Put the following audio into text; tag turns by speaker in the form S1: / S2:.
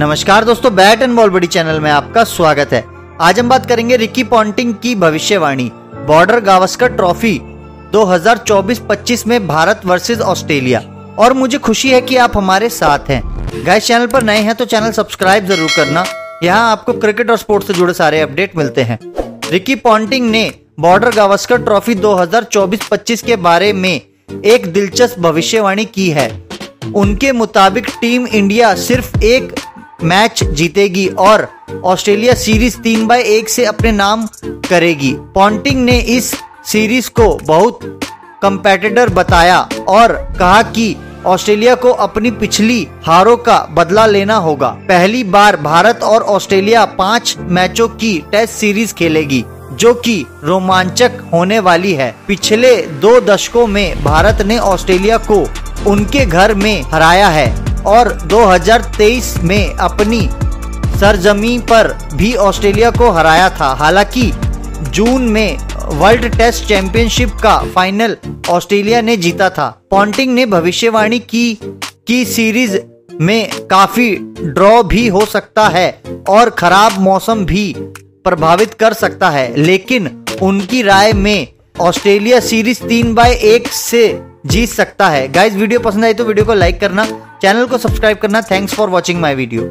S1: नमस्कार दोस्तों, bat and ball बड़ी चैनल में आपका स्वागत है। आज हम बात करेंगे रिकी पॉन्टिंग की भविष्यवाणी, बॉर्डर गावस्कर ट्रॉफी 2024-25 में भारत वर्सेस ऑस्ट्रेलिया। और मुझे खुशी है कि आप हमारे साथ हैं। गैस चैनल पर नए हैं तो चैनल सब्सक्राइब ज़रूर करना। यहाँ आपको क्रिकेट और स्पोर्ट्स से जुड़े सारे अपडेट मिलते हैं। रिकी पॉन्टिंग ने बॉर्डर गावस्कर ट्रॉफी 2024-25 के बारे में एक दिलचस्प भविष्यवाणी की है। उनके मुताबिक टीम इंडिया सिर्फ़ एक मैच जीतेगी और ऑस्ट्रेलिया सीरीज़ तीन बाय एक से अपने नाम करेगी। पॉन्टिंग ने इस सीरीज़ को बहुत कंपेटिटर बताया और कहा कि ऑस्ट्रेलिया को अपनी पिछली हारों का बदला लेना होगा। पहली बार भारत और ऑस्ट्रेलिया पाँच मैचों की टेस्ट सीरीज़ खेलेगी, जो कि रोमांचक होने वाली है। पिछले दो दशकों में भारत ने ऑस्ट्रेलिया को उनके घर में हराया है। और 2023 में अपनी सरजमी पर भी ऑस्ट्रेलिया को हराया था। हालाँकि जून में वर्ल्ड टेस्ट चैंपियनशिप का फाइनल ऑस्ट्रेलिया ने जीता था। पॉन्टिंग ने भविष्यवाणी की कि सीरीज़ में काफ़ी ड्रॉ भी हो सकता है और खराब मौसम भी प्रभावित कर सकता है, लेकिन उनकी राय में ऑस्ट्रेलिया सीरीज़ तीन बाय एक से जीत सकता है। गाइज़ वीडियो पसंद आई तो वीडियो को लाइक करना चैनल को सब्सक्राइब करना. Thanks for watching my video